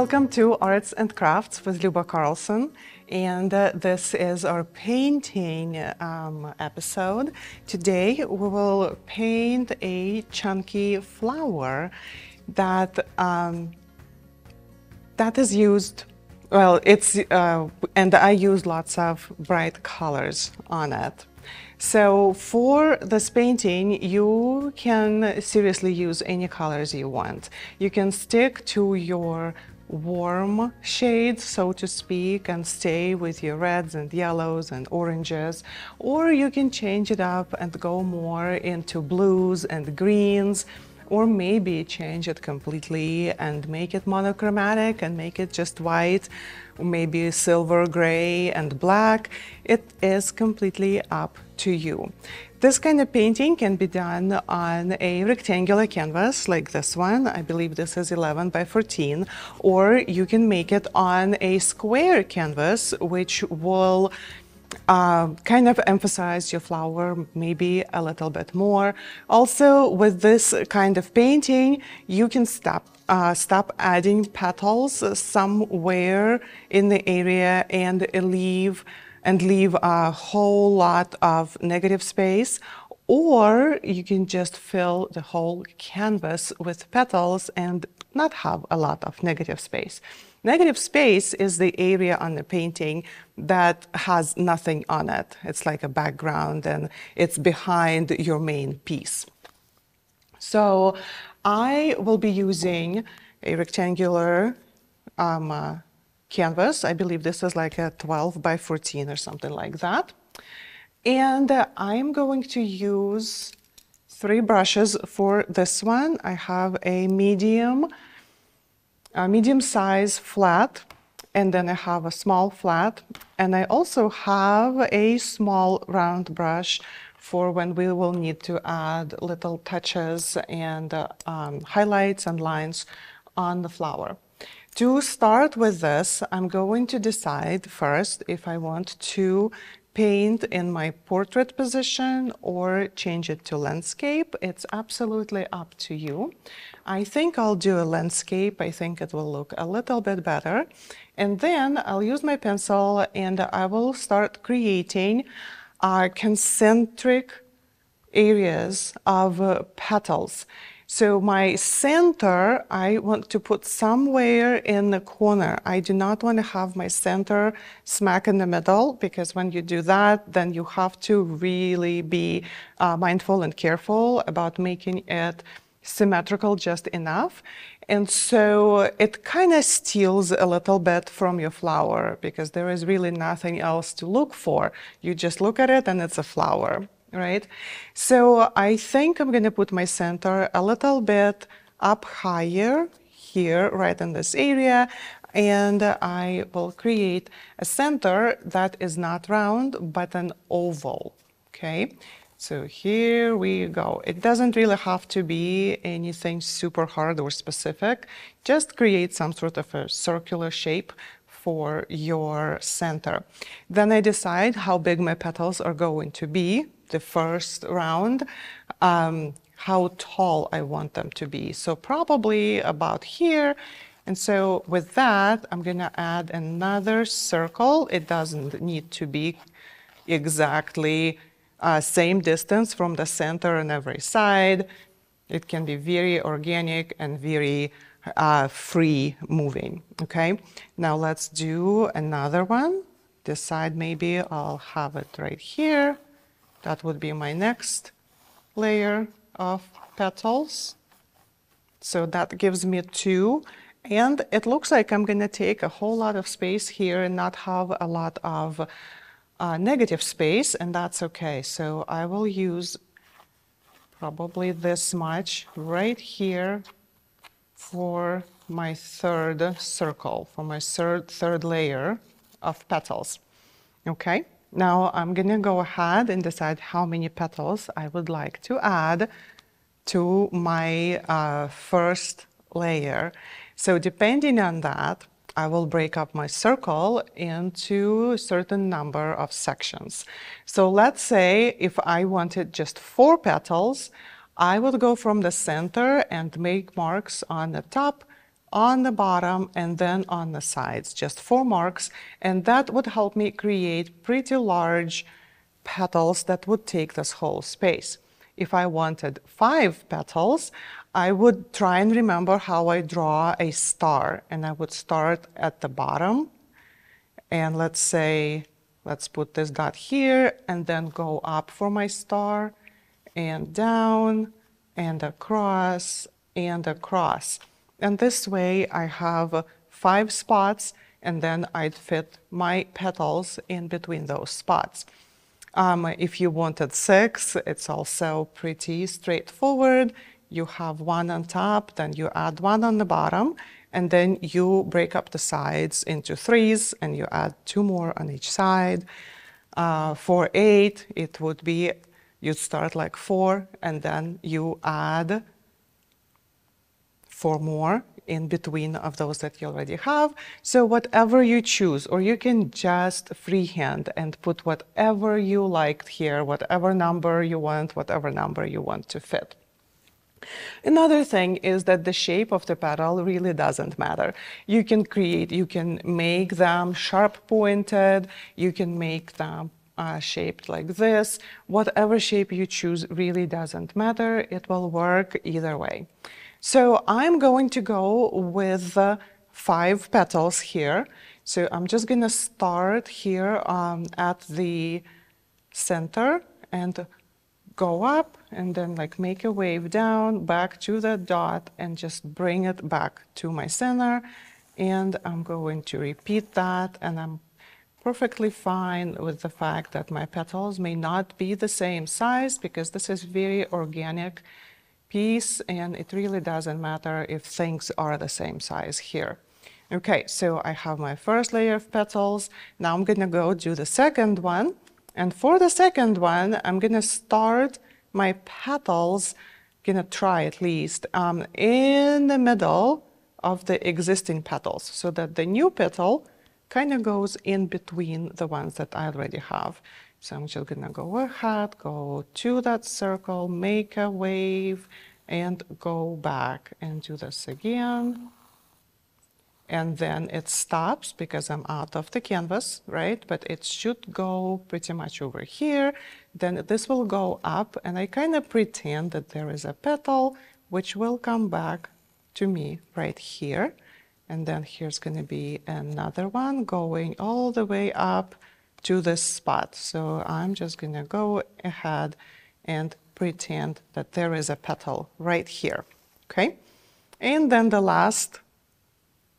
Welcome to Arts and Crafts with Luba Carlson. And uh, this is our painting um, episode. Today we will paint a chunky flower that um, that is used. Well, it's uh, and I use lots of bright colors on it. So for this painting, you can seriously use any colors you want. You can stick to your warm shades, so to speak, and stay with your reds and yellows and oranges, or you can change it up and go more into blues and greens or maybe change it completely and make it monochromatic and make it just white, maybe silver, gray, and black. It is completely up to you. This kind of painting can be done on a rectangular canvas like this one. I believe this is 11 by 14, or you can make it on a square canvas, which will uh, kind of emphasize your flower maybe a little bit more. Also, with this kind of painting, you can stop uh, stop adding petals somewhere in the area and leave and leave a whole lot of negative space or you can just fill the whole canvas with petals and not have a lot of negative space. Negative space is the area on the painting that has nothing on it. It's like a background and it's behind your main piece. So I will be using a rectangular um, uh, canvas. I believe this is like a 12 by 14 or something like that. And uh, I'm going to use three brushes for this one. I have a medium a medium size flat and then I have a small flat and I also have a small round brush for when we will need to add little touches and uh, um, highlights and lines on the flower. To start with this, I'm going to decide first if I want to paint in my portrait position or change it to landscape. It's absolutely up to you. I think I'll do a landscape. I think it will look a little bit better. And then I'll use my pencil and I will start creating uh, concentric areas of uh, petals. So my center, I want to put somewhere in the corner. I do not want to have my center smack in the middle because when you do that, then you have to really be uh, mindful and careful about making it symmetrical just enough. And so it kind of steals a little bit from your flower because there is really nothing else to look for. You just look at it and it's a flower, right? So I think I'm going to put my center a little bit up higher here, right in this area. And I will create a center that is not round, but an oval, okay? So here we go. It doesn't really have to be anything super hard or specific. Just create some sort of a circular shape for your center. Then I decide how big my petals are going to be the first round, um, how tall I want them to be. So probably about here. And so with that, I'm going to add another circle. It doesn't need to be exactly uh, same distance from the center on every side. It can be very organic and very uh, free moving, okay? Now let's do another one. This side maybe I'll have it right here. That would be my next layer of petals. So that gives me two. And it looks like I'm gonna take a whole lot of space here and not have a lot of uh, negative space, and that's okay. So I will use probably this much right here for my third circle, for my third, third layer of petals. Okay, now I'm gonna go ahead and decide how many petals I would like to add to my uh, first layer. So depending on that, I will break up my circle into a certain number of sections. So let's say if I wanted just four petals, I would go from the center and make marks on the top, on the bottom and then on the sides, just four marks. And that would help me create pretty large petals that would take this whole space. If I wanted five petals, I would try and remember how I draw a star. And I would start at the bottom. And let's say, let's put this dot here and then go up for my star and down and across and across. And this way I have five spots and then I'd fit my petals in between those spots. Um, if you wanted six, it's also pretty straightforward. You have one on top, then you add one on the bottom, and then you break up the sides into threes and you add two more on each side. Uh, for eight, it would be you'd start like four and then you add four more in between of those that you already have. So whatever you choose, or you can just freehand and put whatever you liked here, whatever number you want, whatever number you want to fit. Another thing is that the shape of the petal really doesn't matter. You can create, you can make them sharp pointed, you can make them uh, shaped like this. Whatever shape you choose really doesn't matter. It will work either way. So I'm going to go with uh, five petals here. So I'm just going to start here um, at the center and go up and then like make a wave down back to the dot and just bring it back to my center. And I'm going to repeat that and I'm perfectly fine with the fact that my petals may not be the same size because this is very organic piece and it really doesn't matter if things are the same size here. Okay, so I have my first layer of petals. Now I'm gonna go do the second one. And for the second one, I'm gonna start my petals, gonna try at least, um, in the middle of the existing petals so that the new petal kind of goes in between the ones that I already have. So I'm just gonna go ahead, go to that circle, make a wave, and go back and do this again. And then it stops because I'm out of the canvas, right? But it should go pretty much over here. Then this will go up and I kind of pretend that there is a petal which will come back to me right here. And then here's gonna be another one going all the way up to this spot. So I'm just gonna go ahead and pretend that there is a petal right here, okay? And then the last,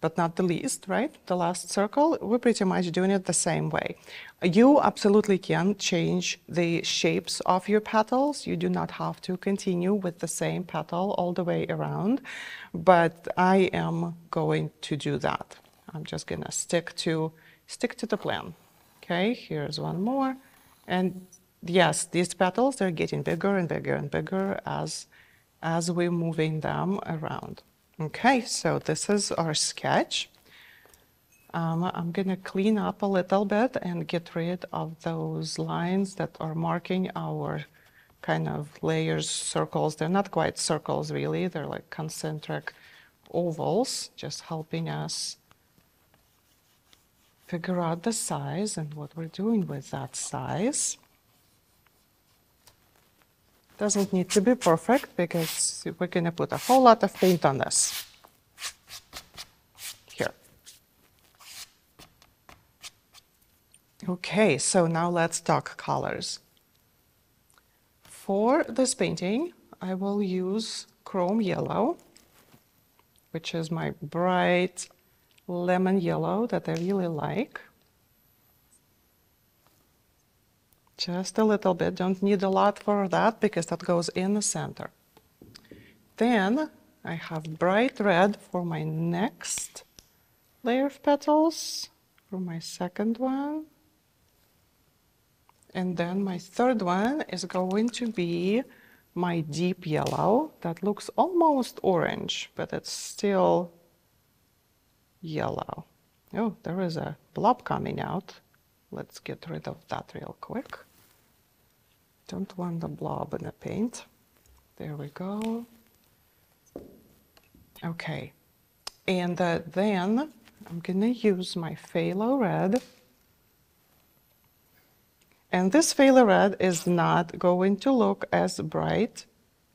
but not the least, right? The last circle, we're pretty much doing it the same way. You absolutely can change the shapes of your petals. You do not have to continue with the same petal all the way around, but I am going to do that. I'm just gonna stick to, stick to the plan. Okay, here's one more. And yes, these petals, they're getting bigger and bigger and bigger as, as we're moving them around. Okay, so this is our sketch. Um, I'm to clean up a little bit and get rid of those lines that are marking our kind of layers, circles. They're not quite circles, really. They're like concentric ovals, just helping us figure out the size and what we're doing with that size. Doesn't need to be perfect because we're going to put a whole lot of paint on this. Here. Okay, so now let's talk colors. For this painting, I will use chrome yellow, which is my bright lemon yellow that I really like. Just a little bit, don't need a lot for that because that goes in the center. Then I have bright red for my next layer of petals, for my second one. And then my third one is going to be my deep yellow that looks almost orange, but it's still yellow. Oh, there is a blob coming out. Let's get rid of that real quick. Don't want the blob in the paint. There we go. Okay. And uh, then I'm gonna use my phthalo red. And this phthalo red is not going to look as bright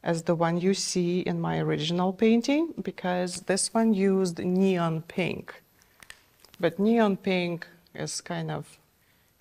as the one you see in my original painting because this one used neon pink. But neon pink is kind of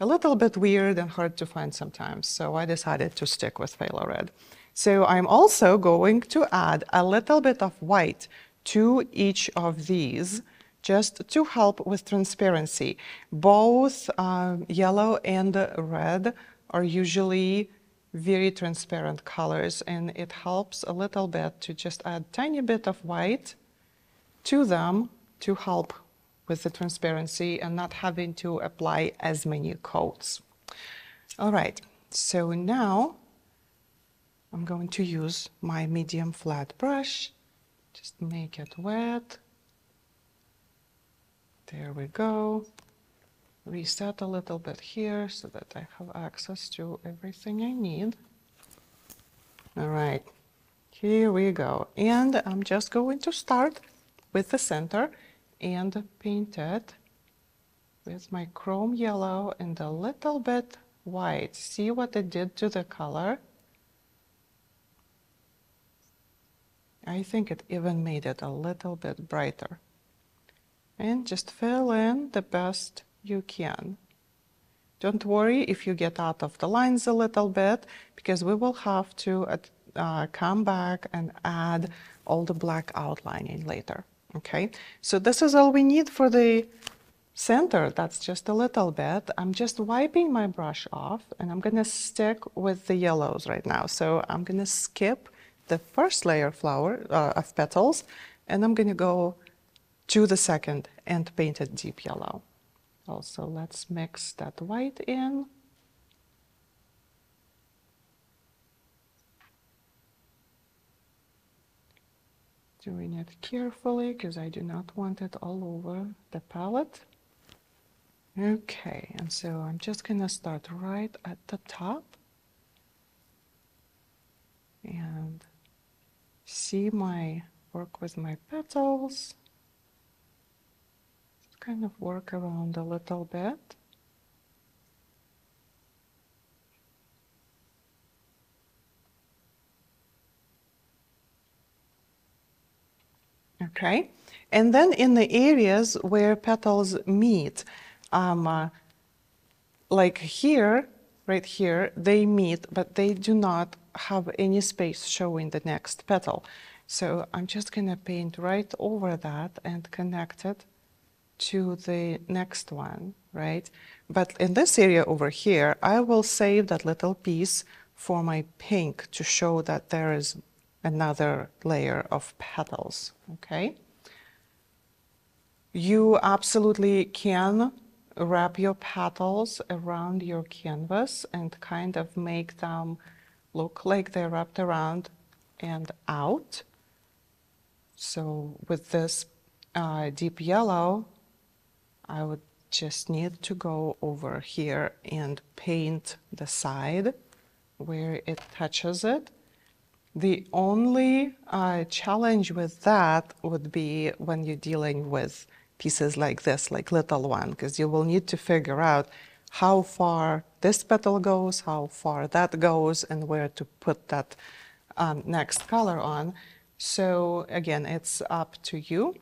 a little bit weird and hard to find sometimes, so I decided to stick with phthalo red. So I'm also going to add a little bit of white to each of these just to help with transparency. Both uh, yellow and red are usually very transparent colors and it helps a little bit to just add tiny bit of white to them to help with the transparency and not having to apply as many coats. All right, so now I'm going to use my medium flat brush, just make it wet. There we go reset a little bit here so that I have access to everything I need. All right, here we go. And I'm just going to start with the center and paint it with my chrome yellow and a little bit white. See what it did to the color? I think it even made it a little bit brighter. And just fill in the best you can. Don't worry if you get out of the lines a little bit, because we will have to uh, come back and add all the black outlining later. Okay, so this is all we need for the center. That's just a little bit. I'm just wiping my brush off and I'm gonna stick with the yellows right now. So I'm gonna skip the first layer flower uh, of petals and I'm gonna go to the second and paint it deep yellow. Also, let's mix that white in. Doing it carefully because I do not want it all over the palette. Okay, and so I'm just gonna start right at the top and see my work with my petals kind of work around a little bit. Okay, and then in the areas where petals meet, um, uh, like here, right here, they meet, but they do not have any space showing the next petal. So I'm just gonna paint right over that and connect it to the next one, right? But in this area over here, I will save that little piece for my pink to show that there is another layer of petals, okay? You absolutely can wrap your petals around your canvas and kind of make them look like they're wrapped around and out. So with this uh, deep yellow, I would just need to go over here and paint the side where it touches it. The only uh, challenge with that would be when you're dealing with pieces like this, like little one, because you will need to figure out how far this petal goes, how far that goes, and where to put that um, next color on. So again, it's up to you.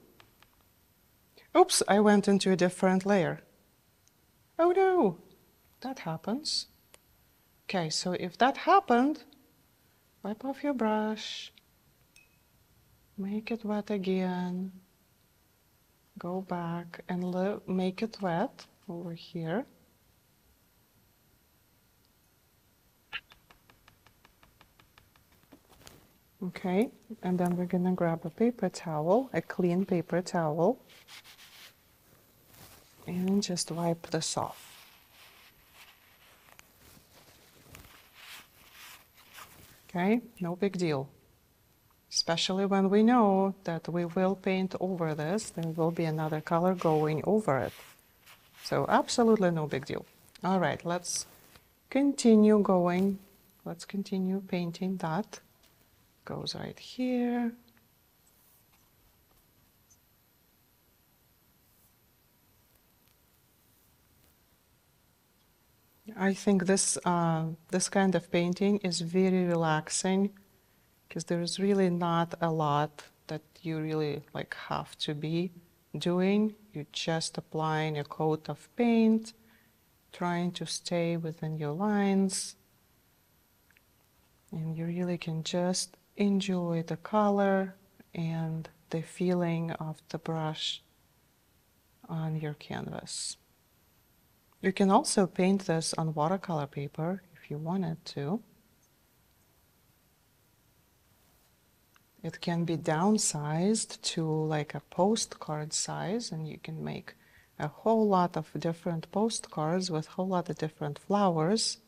Oops, I went into a different layer. Oh no, that happens. Okay, so if that happened, wipe off your brush, make it wet again, go back and make it wet over here. Okay, and then we're gonna grab a paper towel, a clean paper towel, and just wipe this off. Okay, no big deal. Especially when we know that we will paint over this, there will be another color going over it. So absolutely no big deal. All right, let's continue going. Let's continue painting that. Goes right here. I think this uh, this kind of painting is very relaxing because there's really not a lot that you really like have to be doing. You're just applying a coat of paint, trying to stay within your lines, and you really can just enjoy the color and the feeling of the brush on your canvas. You can also paint this on watercolor paper if you wanted to. It can be downsized to like a postcard size and you can make a whole lot of different postcards with a whole lot of different flowers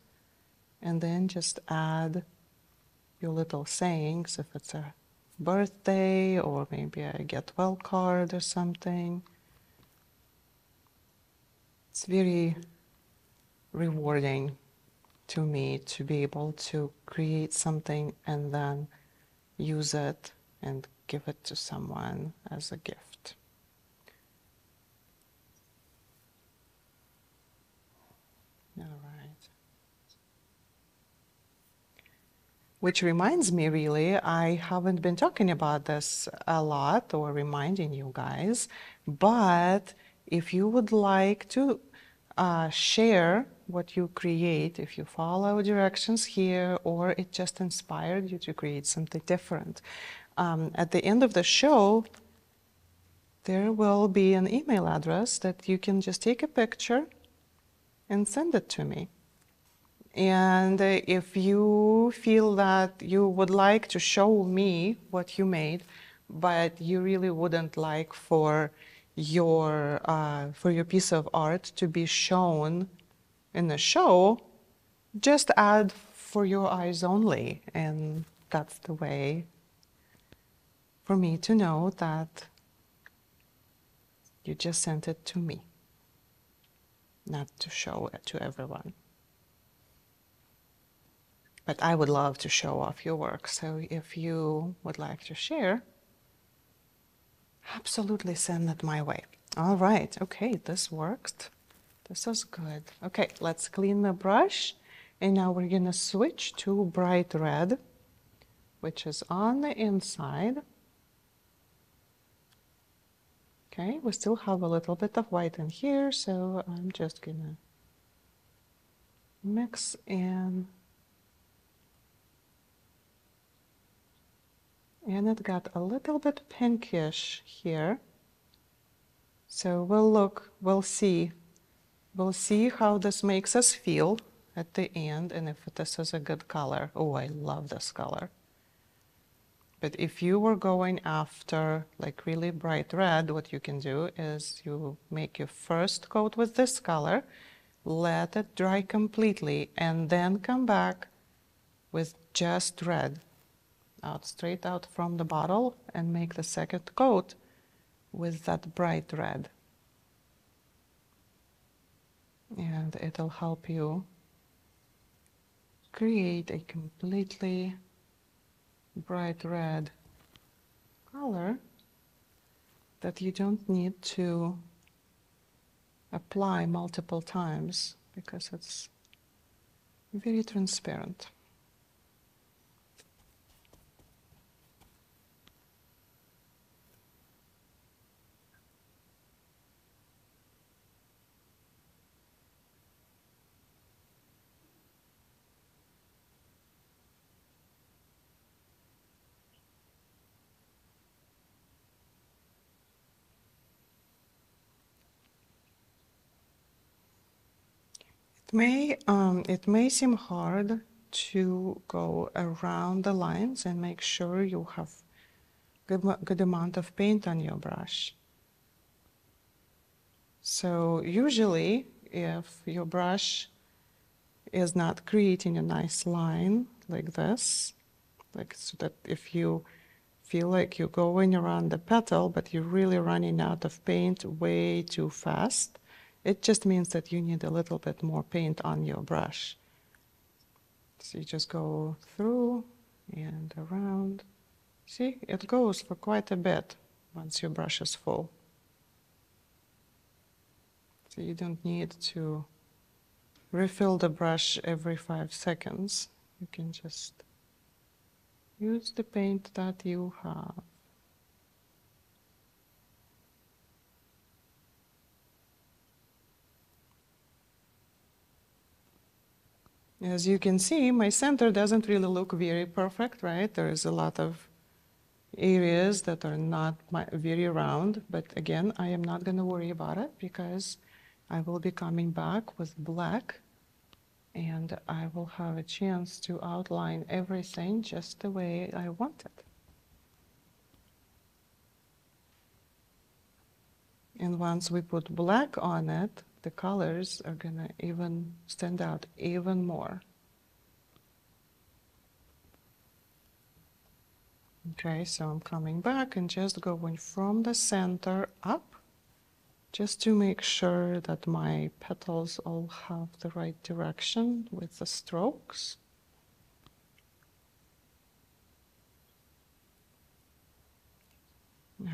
and then just add your little sayings if it's a birthday or maybe a get well card or something. It's very rewarding to me to be able to create something and then use it and give it to someone as a gift. All right. Which reminds me, really, I haven't been talking about this a lot or reminding you guys, but if you would like to uh, share what you create, if you follow directions here or it just inspired you to create something different, um, at the end of the show, there will be an email address that you can just take a picture and send it to me. And uh, if you feel that you would like to show me what you made, but you really wouldn't like for your uh, for your piece of art to be shown in a show, just add for your eyes only, and that's the way for me to know that you just sent it to me, not to show it to everyone. But I would love to show off your work, so if you would like to share, absolutely send it my way. All right, okay, this worked. This is good. Okay, let's clean the brush. And now we're gonna switch to bright red, which is on the inside. Okay, we still have a little bit of white in here, so I'm just gonna mix in. And it got a little bit pinkish here. So we'll look, we'll see We'll see how this makes us feel at the end and if this is a good color. Oh, I love this color. But if you were going after like really bright red, what you can do is you make your first coat with this color, let it dry completely, and then come back with just red out straight out from the bottle and make the second coat with that bright red and it'll help you create a completely bright red color that you don't need to apply multiple times because it's very transparent. May um, it may seem hard to go around the lines and make sure you have good, good amount of paint on your brush. So usually if your brush is not creating a nice line like this, like so that if you feel like you're going around the petal but you're really running out of paint way too fast, it just means that you need a little bit more paint on your brush. So you just go through and around. See, it goes for quite a bit once your brush is full. So you don't need to refill the brush every five seconds. You can just use the paint that you have. As you can see, my center doesn't really look very perfect, right? There is a lot of areas that are not very round, but again, I am not going to worry about it because I will be coming back with black and I will have a chance to outline everything just the way I want it. And once we put black on it, the colors are gonna even stand out even more. Okay, so I'm coming back and just going from the center up just to make sure that my petals all have the right direction with the strokes.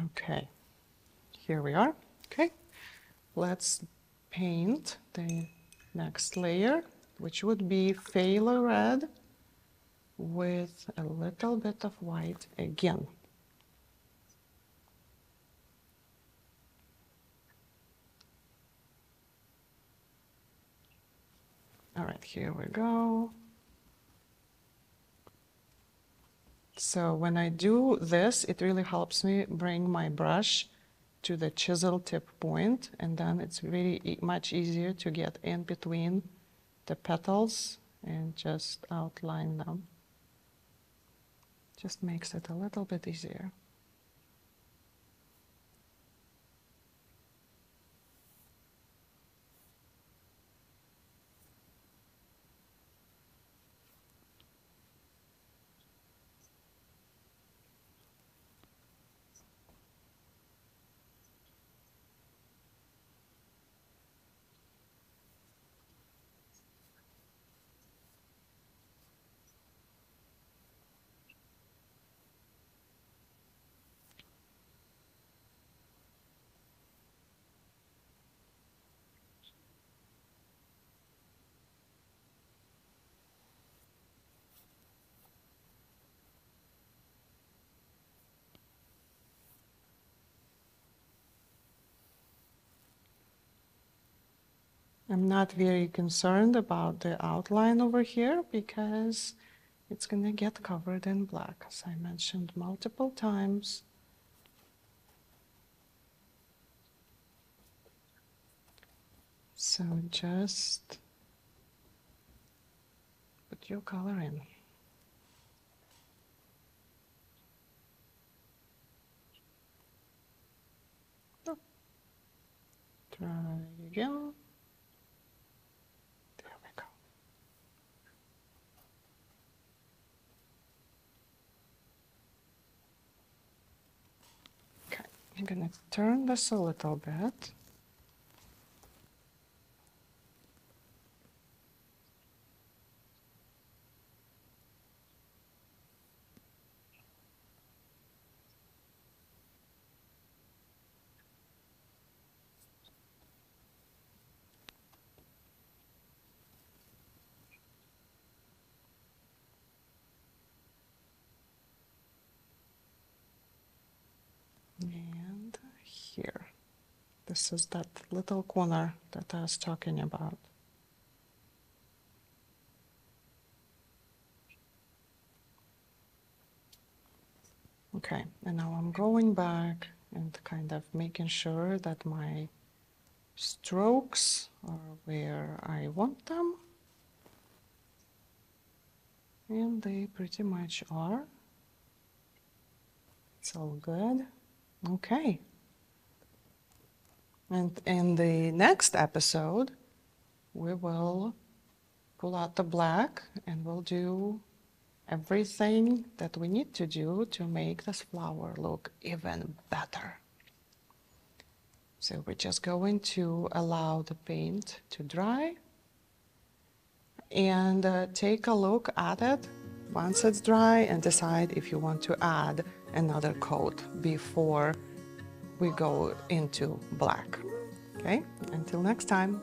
Okay, here we are. Okay, let's paint the next layer, which would be phthalo red with a little bit of white again. All right, here we go. So when I do this, it really helps me bring my brush to the chisel tip point and then it's really e much easier to get in between the petals and just outline them. Just makes it a little bit easier. I'm not very concerned about the outline over here because it's going to get covered in black, as I mentioned multiple times. So just put your color in. Oh. Try again. I'm to turn this a little bit. Here. This is that little corner that I was talking about. Okay, and now I'm going back and kind of making sure that my strokes are where I want them. And they pretty much are. It's all good. Okay. And in the next episode, we will pull out the black and we'll do everything that we need to do to make this flower look even better. So we're just going to allow the paint to dry and uh, take a look at it once it's dry and decide if you want to add another coat before we go into black. Okay, until next time.